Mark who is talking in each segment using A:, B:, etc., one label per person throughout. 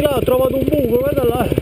A: di là ha trovato un buco, guarda là.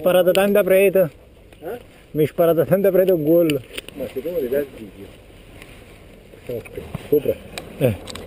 A: Mi-a sparato tanta preta.
B: Eh?
A: Mi-a sparato tanta preta gol.
B: Ma secondo le date video.
A: Sopra. Eh.